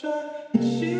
说心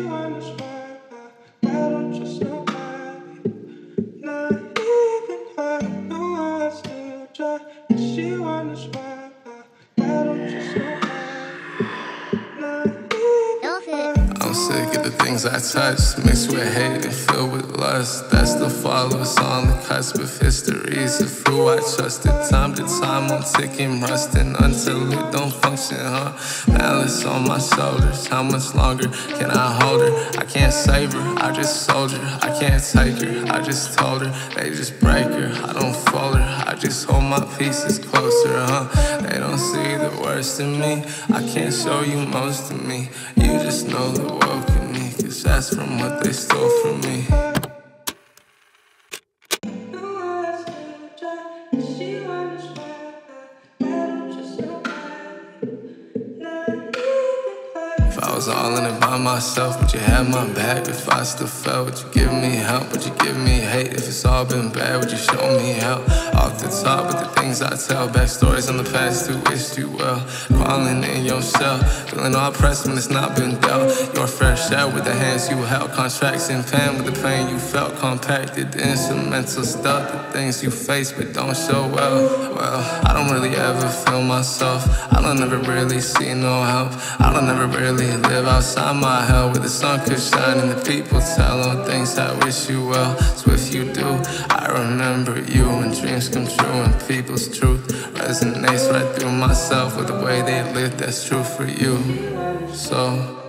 things I touch, mixed with hate and filled with lust. That's the of us on the cusp of history's of who I trusted. Time to time, I'm ticking, rusting until it don't function, huh? Malice on my shoulders. How much longer can I hold her? I can't save her, I just soldier. I can't take her, I just told her. They just break her, I don't fold her. I just hold my pieces closer, huh? They don't see the worst in me. I can't show you most of me. You just know the world me. Cause that's from what they stole from me. Was all in it by myself, but you had my back. If I still fell, would you give me help? Would you give me hate? If it's all been bad, would you show me help? Off the top of the things I tell, backstories on the past who wished you well. Crawling in your shell, feeling all pressed when it's not been dealt. Your fresh shell with the hands you held, contracts in pen with the pain you felt, compacted instrumental stuff, the things you face but don't show well. Well, I don't really ever feel myself. I don't ever really see no help. I don't ever really live outside my hell where the sun could shine and the people tell on things I wish you well. So if you do, I remember you when dreams come true and people's truth resonates right through myself with the way they live. That's true for you. So.